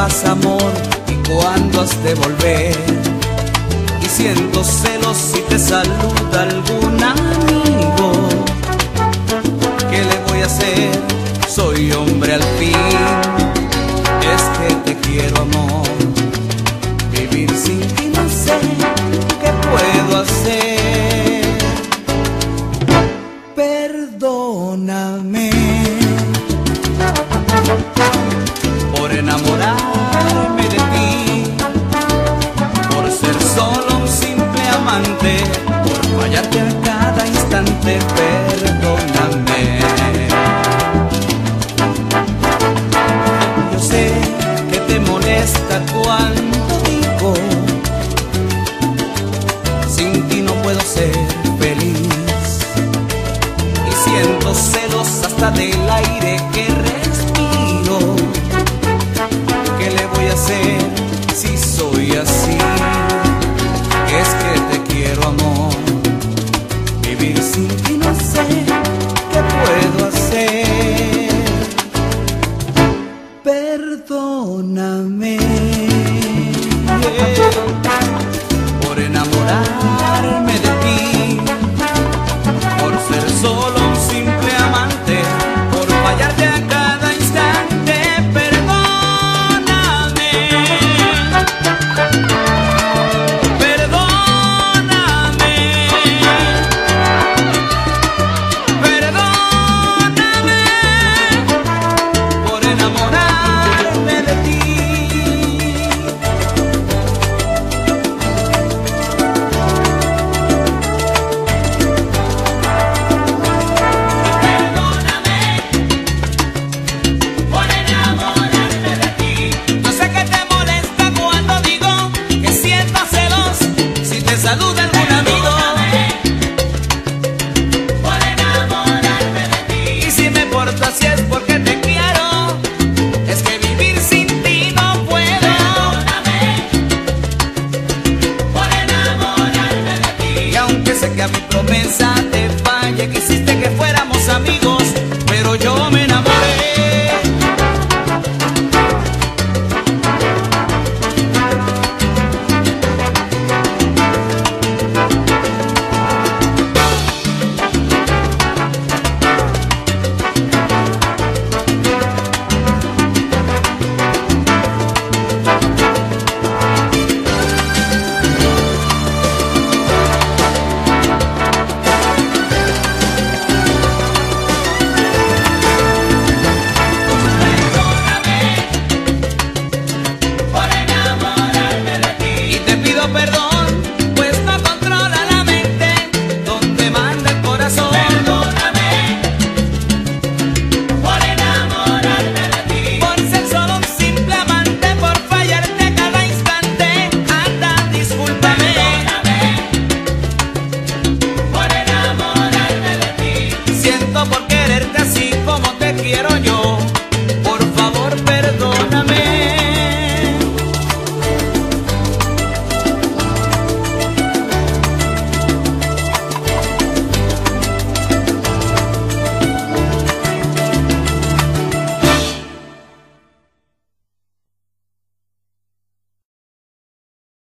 vas amor y cuándo has de volver. Y siento celos si te saluda algún amigo. ¿Qué le voy a hacer? Soy hombre al fin. Es que te quiero amor. Enamorarme de ti, por ser solo un simple amante, por fallarte a cada instante. Perdóname. Yo sé que te molesta cuando digo sin ti no puedo ser feliz y siento celos hasta del aire saluda algún amigo. Por enamorarme de ti. Y si me porto así es porque te quiero. Es que vivir sin ti no puedo. Perdóname por enamorarme de ti. Y aunque sé que a mi promesa te falle, quisiste.